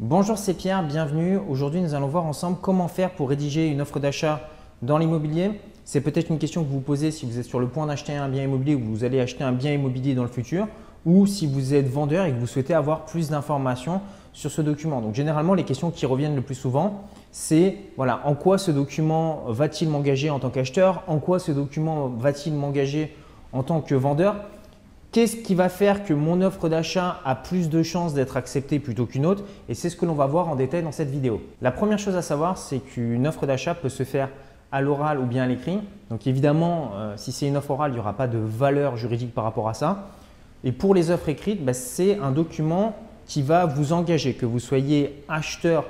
Bonjour, c'est Pierre, bienvenue. Aujourd'hui, nous allons voir ensemble comment faire pour rédiger une offre d'achat dans l'immobilier. C'est peut-être une question que vous vous posez si vous êtes sur le point d'acheter un bien immobilier ou vous allez acheter un bien immobilier dans le futur ou si vous êtes vendeur et que vous souhaitez avoir plus d'informations sur ce document. Donc généralement, les questions qui reviennent le plus souvent, c'est voilà, en quoi ce document va-t-il m'engager en tant qu'acheteur? En quoi ce document va-t-il m'engager en tant que vendeur? Qu'est-ce qui va faire que mon offre d'achat a plus de chances d'être acceptée plutôt qu'une autre? Et c'est ce que l'on va voir en détail dans cette vidéo. La première chose à savoir, c'est qu'une offre d'achat peut se faire à l'oral ou bien à l'écrit. Donc évidemment, euh, si c'est une offre orale, il n'y aura pas de valeur juridique par rapport à ça. Et pour les offres écrites, bah, c'est un document qui va vous engager, que vous soyez acheteur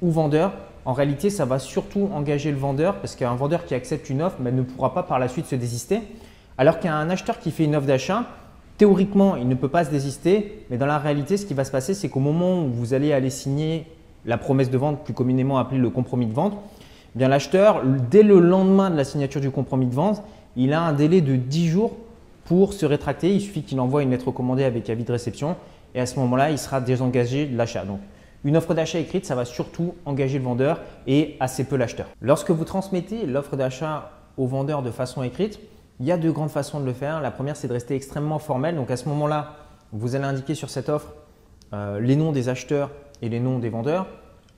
ou vendeur. En réalité, ça va surtout engager le vendeur parce qu'un vendeur qui accepte une offre bah, ne pourra pas par la suite se désister. Alors qu'un acheteur qui fait une offre d'achat, Théoriquement, il ne peut pas se désister, mais dans la réalité, ce qui va se passer, c'est qu'au moment où vous allez aller signer la promesse de vente, plus communément appelée le compromis de vente, eh bien l'acheteur, dès le lendemain de la signature du compromis de vente, il a un délai de 10 jours pour se rétracter. Il suffit qu'il envoie une lettre recommandée avec avis de réception et à ce moment-là, il sera désengagé de l'achat. Donc, une offre d'achat écrite, ça va surtout engager le vendeur et assez peu l'acheteur. Lorsque vous transmettez l'offre d'achat au vendeur de façon écrite, il y a deux grandes façons de le faire. La première, c'est de rester extrêmement formel. Donc à ce moment-là, vous allez indiquer sur cette offre euh, les noms des acheteurs et les noms des vendeurs.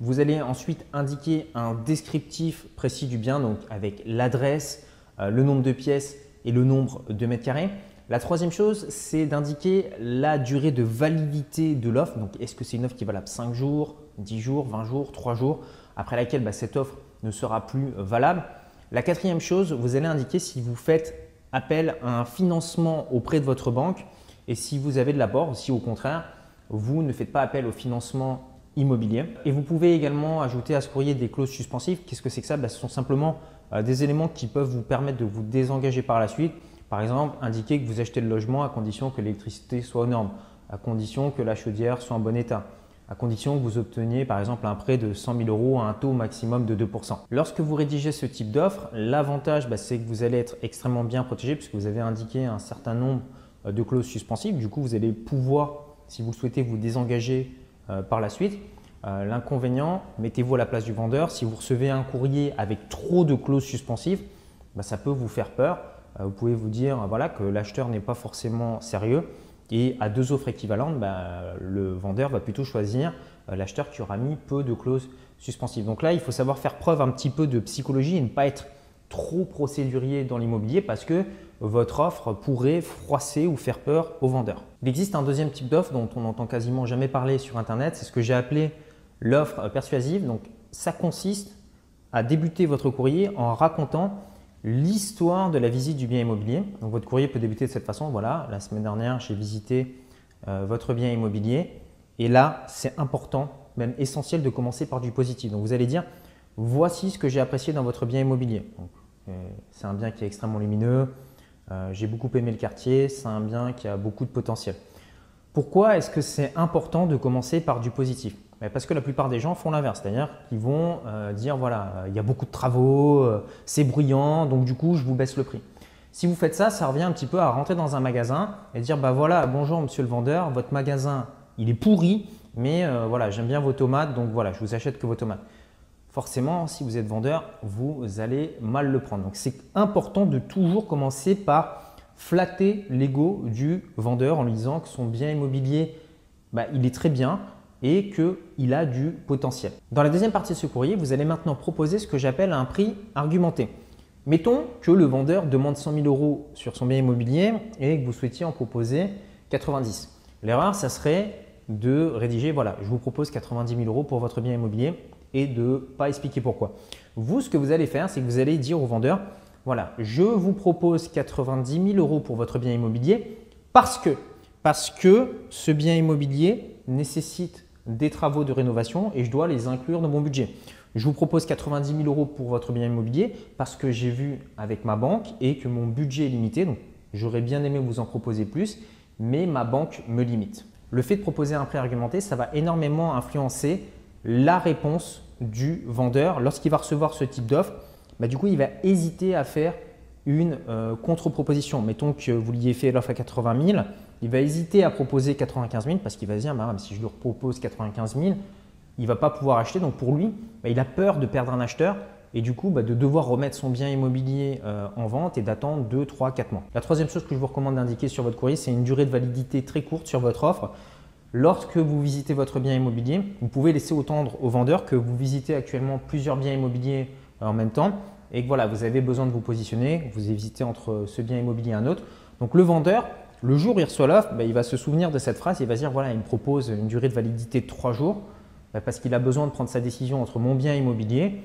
Vous allez ensuite indiquer un descriptif précis du bien, donc avec l'adresse, euh, le nombre de pièces et le nombre de mètres carrés. La troisième chose, c'est d'indiquer la durée de validité de l'offre. Donc, est-ce que c'est une offre qui est valable 5 jours, 10 jours, 20 jours, 3 jours, après laquelle bah, cette offre ne sera plus valable? La quatrième chose, vous allez indiquer si vous faites appel à un financement auprès de votre banque et si vous avez de l'apport, si au contraire, vous ne faites pas appel au financement immobilier. Et vous pouvez également ajouter à ce courrier des clauses suspensives. Qu'est-ce que c'est que ça? Ben, Ce sont simplement euh, des éléments qui peuvent vous permettre de vous désengager par la suite. Par exemple, indiquer que vous achetez le logement à condition que l'électricité soit aux normes, à condition que la chaudière soit en bon état, à condition que vous obteniez par exemple un prêt de 100 000 euros à un taux maximum de 2%. Lorsque vous rédigez ce type d'offre, l'avantage bah, c'est que vous allez être extrêmement bien protégé puisque vous avez indiqué un certain nombre euh, de clauses suspensives. Du coup, vous allez pouvoir, si vous souhaitez, vous désengager euh, par la suite. Euh, l'inconvénient, mettez-vous à la place du vendeur. Si vous recevez un courrier avec trop de clauses suspensives, bah, ça peut vous faire peur. vous pouvez vous dire voilà, que l'acheteur n'est pas forcément sérieux et à deux offres équivalentes, bah, le vendeur va plutôt choisir euh, l'acheteur qui aura mis peu de clauses suspensives. Donc là, il faut savoir faire preuve un petit peu de psychologie et ne pas être trop procédurier dans l'immobilier parce que votre offre pourrait froisser ou faire peur au vendeur. Il existe un deuxième type d'offre dont on n'entend quasiment jamais parler sur Internet, c'est ce que j'ai appelé l'offre persuasive. Donc ça consiste à débuter votre courrier en racontant l'histoire de la visite du bien immobilier. Donc votre courrier peut débuter de cette façon. Voilà, la semaine dernière, j'ai visité euh, votre bien immobilier. Et là, c'est important, même essentiel de commencer par du positif. Donc vous allez dire, voici ce que j'ai apprécié dans votre bien immobilier. Euh, c'est un bien qui est extrêmement lumineux. Euh, j'ai beaucoup aimé le quartier. C'est un bien qui a beaucoup de potentiel. Pourquoi est-ce que c'est important de commencer par du positif? Parce que la plupart des gens font l'inverse, c'est-à-dire qu'ils vont euh, dire voilà, euh, il y a beaucoup de travaux, euh, c'est bruyant, donc du coup je vous baisse le prix. Si vous faites ça, ça revient un petit peu à rentrer dans un magasin et dire bah voilà, bonjour monsieur le vendeur, votre magasin il est pourri, mais voilà, j'aime bien vos tomates, donc voilà, je vous achète que vos tomates. Forcément, si vous êtes vendeur, vous allez mal le prendre. Donc c'est important de toujours commencer par flatter l'ego du vendeur en lui disant que son bien immobilier, bah, il est très bien, et qu'il a du potentiel. Dans la deuxième partie de ce courrier, vous allez maintenant proposer ce que j'appelle un prix argumenté. Mettons que le vendeur demande 100 000 euros sur son bien immobilier et que vous souhaitiez en proposer 90. L'erreur, ça serait de rédiger, voilà, je vous propose 90 000 euros pour votre bien immobilier et de ne pas expliquer pourquoi. Vous, ce que vous allez faire, c'est que vous allez dire au vendeur, voilà, je vous propose 90 000 euros pour votre bien immobilier parce que, ce bien immobilier nécessite des travaux de rénovation et je dois les inclure dans mon budget. Je vous propose 90 000 euros pour votre bien immobilier parce que j'ai vu avec ma banque et que mon budget est limité. Donc, j'aurais bien aimé vous en proposer plus, mais ma banque me limite. Le fait de proposer un prêt argumenté, ça va énormément influencer la réponse du vendeur lorsqu'il va recevoir ce type d'offre. Bah, du coup, il va hésiter à faire une euh, contre-proposition. Mettons que vous lui fait l'offre à 80 000, il va hésiter à proposer 95 000 parce qu'il va se dire bah, si je lui propose 95 000, il ne va pas pouvoir acheter. Donc pour lui, bah, il a peur de perdre un acheteur et du coup de devoir remettre son bien immobilier euh, en vente et d'attendre 2, 3, 4 mois. La troisième chose que je vous recommande d'indiquer sur votre courrier, c'est une durée de validité très courte sur votre offre. Lorsque vous visitez votre bien immobilier, vous pouvez laisser entendre au vendeur que vous visitez actuellement plusieurs biens immobiliers en même temps et que voilà, vous avez besoin de vous positionner, vous hésitez entre ce bien immobilier et un autre. Donc le vendeur, le jour où il reçoit l'offre, bah, il va se souvenir de cette phrase, il va se dire voilà, il me propose une durée de validité de 3 jours bah, parce qu'il a besoin de prendre sa décision entre mon bien immobilier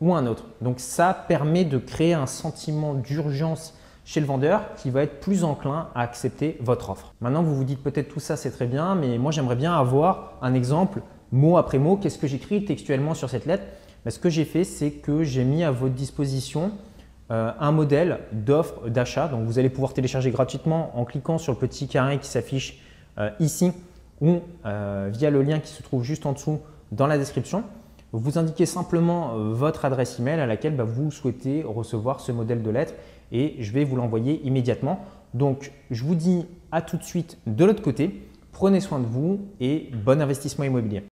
ou un autre. Donc ça permet de créer un sentiment d'urgence chez le vendeur qui va être plus enclin à accepter votre offre. Maintenant, vous vous dites peut-être tout ça, c'est très bien, mais moi j'aimerais bien avoir un exemple mot après mot. Qu'est-ce que j'écris textuellement sur cette lettre Ce que j'ai fait, c'est que j'ai mis à votre disposition euh, un modèle d'offre d'achat. Donc vous allez pouvoir télécharger gratuitement en cliquant sur le petit carré qui s'affiche euh, ici ou euh, via le lien qui se trouve juste en dessous dans la description. Vous indiquez simplement votre adresse email à laquelle ben, vous souhaitez recevoir ce modèle de lettre et je vais vous l'envoyer immédiatement. Donc, je vous dis à tout de suite de l'autre côté. Prenez soin de vous et bon investissement immobilier.